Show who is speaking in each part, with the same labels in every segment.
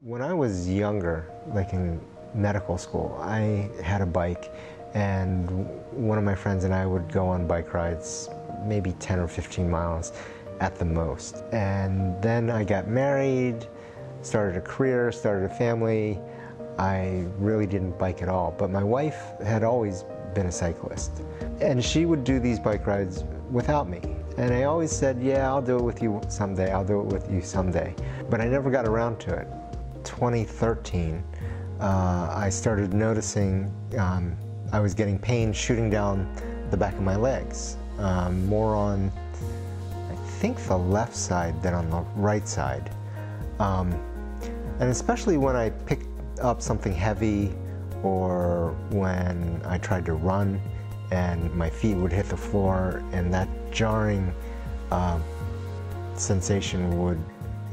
Speaker 1: When I was younger, like in medical school, I had a bike and one of my friends and I would go on bike rides maybe 10 or 15 miles at the most. And then I got married, started a career, started a family. I really didn't bike at all, but my wife had always been a cyclist. And she would do these bike rides without me. And I always said, yeah, I'll do it with you someday, I'll do it with you someday. But I never got around to it. 2013, uh, I started noticing um, I was getting pain shooting down the back of my legs, um, more on, I think, the left side than on the right side. Um, and especially when I picked up something heavy or when I tried to run and my feet would hit the floor and that jarring uh, sensation would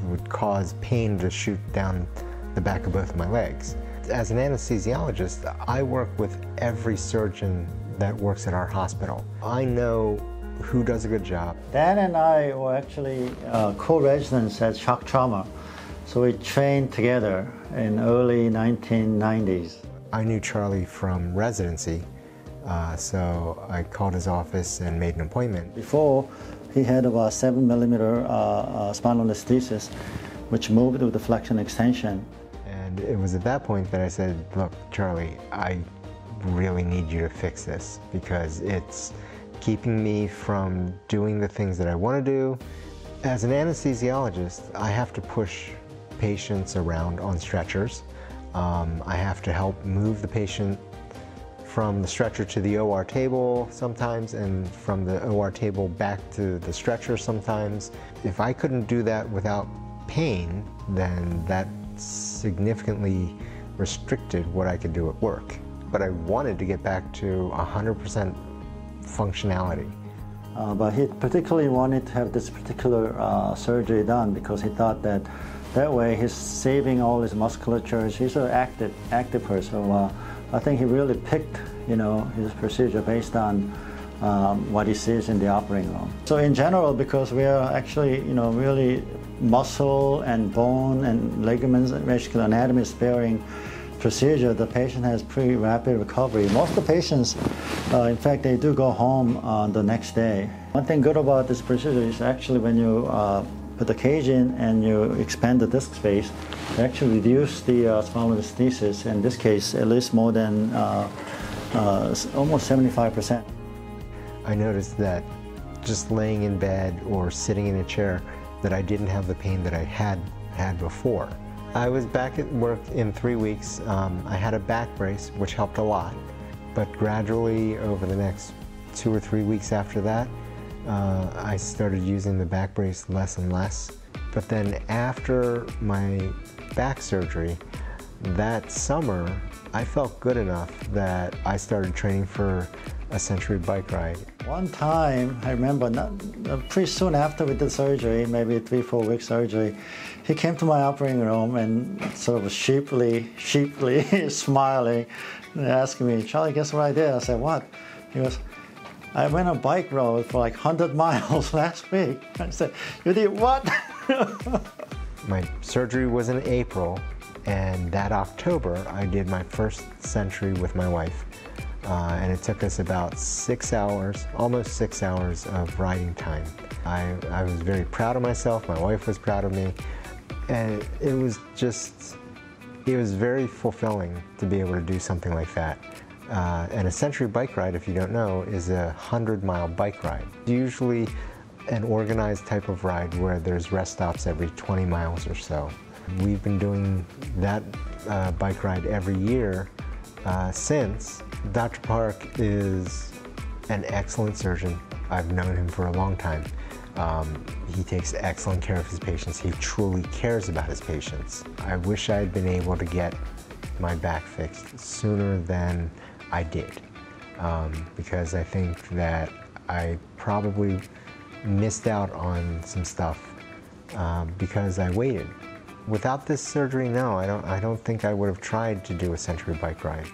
Speaker 1: would cause pain to shoot down the back of both of my legs. As an anesthesiologist, I work with every surgeon that works at our hospital. I know who does a good job.
Speaker 2: Dan and I were actually uh, co-residents at Shock Trauma, so we trained together in early 1990s.
Speaker 1: I knew Charlie from residency, uh, so I called his office and made an appointment.
Speaker 2: Before, he had about 7 millimeter uh, uh, spondylolisthesis, which moved with the flexion extension.
Speaker 1: And it was at that point that I said, look, Charlie, I really need you to fix this because it's keeping me from doing the things that I want to do. As an anesthesiologist, I have to push patients around on stretchers. Um, I have to help move the patient from the stretcher to the OR table sometimes and from the OR table back to the stretcher sometimes. If I couldn't do that without pain, then that significantly restricted what I could do at work. But I wanted to get back to 100% functionality.
Speaker 2: Uh, but he particularly wanted to have this particular uh, surgery done because he thought that that way he's saving all his musculature. He's an active, active person. So, uh, I think he really picked, you know, his procedure based on um, what he sees in the operating room. So in general, because we are actually, you know, really muscle and bone and ligaments and vascular anatomy sparing procedure, the patient has pretty rapid recovery. Most of the patients, uh, in fact, they do go home uh, the next day. One thing good about this procedure is actually when you uh, put the cage in and you expand the disc space, you actually reduce the uh, spondylolisthesis, in this case, at least more than uh, uh, almost 75%.
Speaker 1: I noticed that just laying in bed or sitting in a chair that I didn't have the pain that I had had before. I was back at work in three weeks. Um, I had a back brace, which helped a lot, but gradually over the next two or three weeks after that, uh, I started using the back brace less and less. But then after my back surgery, that summer, I felt good enough that I started training for a century bike ride.
Speaker 2: One time, I remember, not, pretty soon after we did surgery, maybe three, four weeks surgery, he came to my operating room and sort of sheeply, sheeply smiling, and asking me, Charlie, guess what I did? I said, what? He goes, I went a bike road for like 100 miles last week. I said, you did what?
Speaker 1: my surgery was in April, and that October, I did my first century with my wife. Uh, and it took us about six hours, almost six hours of riding time. I, I was very proud of myself, my wife was proud of me, and it was just, it was very fulfilling to be able to do something like that. Uh, and a century bike ride, if you don't know, is a 100 mile bike ride. Usually an organized type of ride where there's rest stops every 20 miles or so. We've been doing that uh, bike ride every year uh, since. Dr. Park is an excellent surgeon. I've known him for a long time. Um, he takes excellent care of his patients. He truly cares about his patients. I wish I had been able to get my back fixed sooner than I did um, because I think that I probably missed out on some stuff uh, because I waited. Without this surgery, no, I don't, I don't think I would have tried to do a century bike ride.